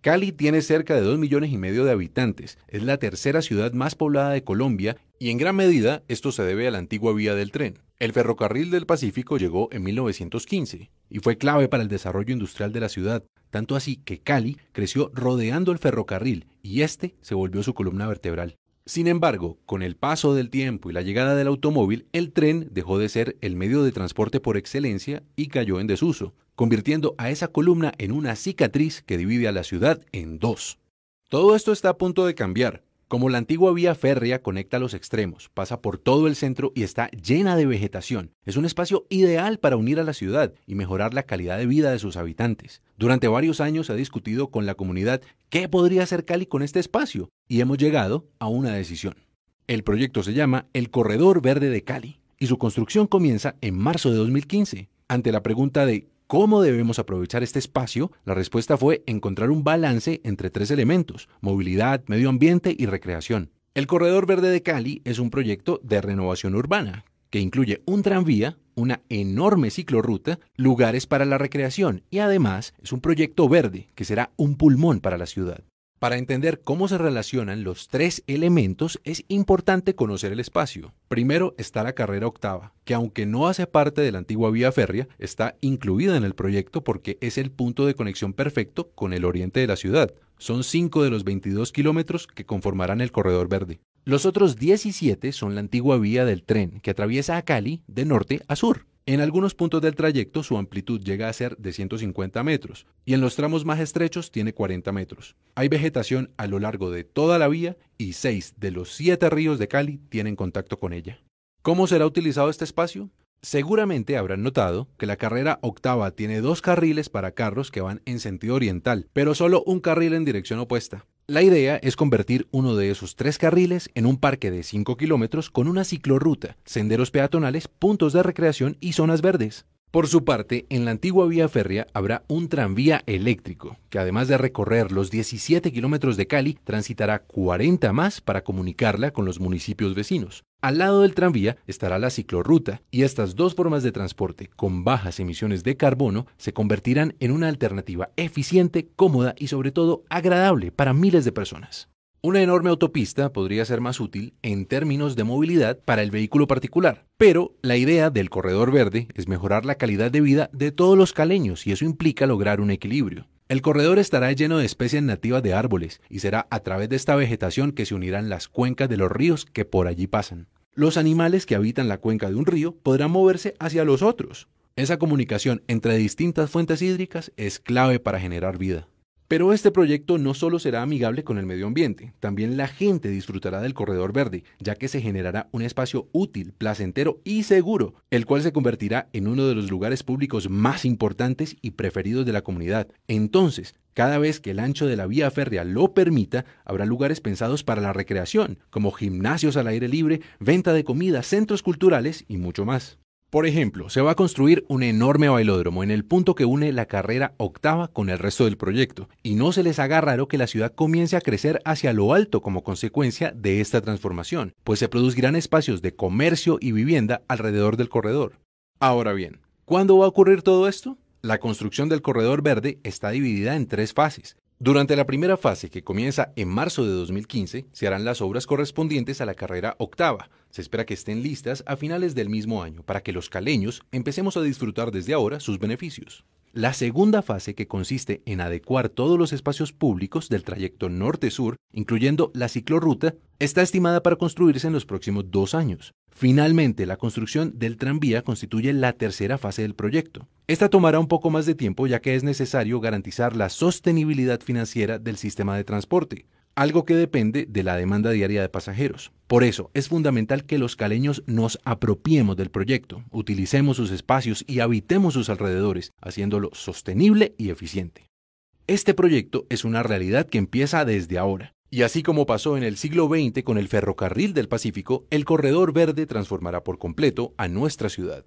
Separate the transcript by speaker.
Speaker 1: Cali tiene cerca de 2 millones y medio de habitantes, es la tercera ciudad más poblada de Colombia y en gran medida esto se debe a la antigua vía del tren. El ferrocarril del Pacífico llegó en 1915 y fue clave para el desarrollo industrial de la ciudad, tanto así que Cali creció rodeando el ferrocarril y este se volvió su columna vertebral. Sin embargo, con el paso del tiempo y la llegada del automóvil, el tren dejó de ser el medio de transporte por excelencia y cayó en desuso, convirtiendo a esa columna en una cicatriz que divide a la ciudad en dos. Todo esto está a punto de cambiar, como la antigua vía férrea conecta los extremos, pasa por todo el centro y está llena de vegetación, es un espacio ideal para unir a la ciudad y mejorar la calidad de vida de sus habitantes. Durante varios años se ha discutido con la comunidad qué podría hacer Cali con este espacio y hemos llegado a una decisión. El proyecto se llama El Corredor Verde de Cali y su construcción comienza en marzo de 2015. Ante la pregunta de ¿Cómo debemos aprovechar este espacio? La respuesta fue encontrar un balance entre tres elementos, movilidad, medio ambiente y recreación. El Corredor Verde de Cali es un proyecto de renovación urbana que incluye un tranvía, una enorme ciclorruta, lugares para la recreación y además es un proyecto verde que será un pulmón para la ciudad. Para entender cómo se relacionan los tres elementos es importante conocer el espacio. Primero está la carrera octava, que aunque no hace parte de la antigua vía férrea, está incluida en el proyecto porque es el punto de conexión perfecto con el oriente de la ciudad. Son 5 de los 22 kilómetros que conformarán el corredor verde. Los otros 17 son la antigua vía del tren que atraviesa a Cali de norte a sur. En algunos puntos del trayecto su amplitud llega a ser de 150 metros y en los tramos más estrechos tiene 40 metros. Hay vegetación a lo largo de toda la vía y 6 de los 7 ríos de Cali tienen contacto con ella. ¿Cómo será utilizado este espacio? Seguramente habrán notado que la carrera octava tiene dos carriles para carros que van en sentido oriental, pero solo un carril en dirección opuesta. La idea es convertir uno de esos tres carriles en un parque de 5 kilómetros con una ciclorruta, senderos peatonales, puntos de recreación y zonas verdes. Por su parte, en la antigua vía férrea habrá un tranvía eléctrico, que además de recorrer los 17 kilómetros de Cali, transitará 40 más para comunicarla con los municipios vecinos. Al lado del tranvía estará la ciclorruta, y estas dos formas de transporte con bajas emisiones de carbono se convertirán en una alternativa eficiente, cómoda y sobre todo agradable para miles de personas. Una enorme autopista podría ser más útil en términos de movilidad para el vehículo particular, pero la idea del corredor verde es mejorar la calidad de vida de todos los caleños y eso implica lograr un equilibrio. El corredor estará lleno de especies nativas de árboles y será a través de esta vegetación que se unirán las cuencas de los ríos que por allí pasan. Los animales que habitan la cuenca de un río podrán moverse hacia los otros. Esa comunicación entre distintas fuentes hídricas es clave para generar vida. Pero este proyecto no solo será amigable con el medio ambiente, también la gente disfrutará del corredor verde, ya que se generará un espacio útil, placentero y seguro, el cual se convertirá en uno de los lugares públicos más importantes y preferidos de la comunidad. Entonces, cada vez que el ancho de la vía férrea lo permita, habrá lugares pensados para la recreación, como gimnasios al aire libre, venta de comida, centros culturales y mucho más. Por ejemplo, se va a construir un enorme bailódromo en el punto que une la carrera octava con el resto del proyecto, y no se les haga raro que la ciudad comience a crecer hacia lo alto como consecuencia de esta transformación, pues se producirán espacios de comercio y vivienda alrededor del corredor. Ahora bien, ¿cuándo va a ocurrir todo esto? La construcción del corredor verde está dividida en tres fases, durante la primera fase, que comienza en marzo de 2015, se harán las obras correspondientes a la carrera octava. Se espera que estén listas a finales del mismo año para que los caleños empecemos a disfrutar desde ahora sus beneficios. La segunda fase, que consiste en adecuar todos los espacios públicos del trayecto norte-sur, incluyendo la ciclorruta, está estimada para construirse en los próximos dos años. Finalmente, la construcción del tranvía constituye la tercera fase del proyecto. Esta tomará un poco más de tiempo ya que es necesario garantizar la sostenibilidad financiera del sistema de transporte, algo que depende de la demanda diaria de pasajeros. Por eso, es fundamental que los caleños nos apropiemos del proyecto, utilicemos sus espacios y habitemos sus alrededores, haciéndolo sostenible y eficiente. Este proyecto es una realidad que empieza desde ahora. Y así como pasó en el siglo XX con el ferrocarril del Pacífico, el corredor verde transformará por completo a nuestra ciudad.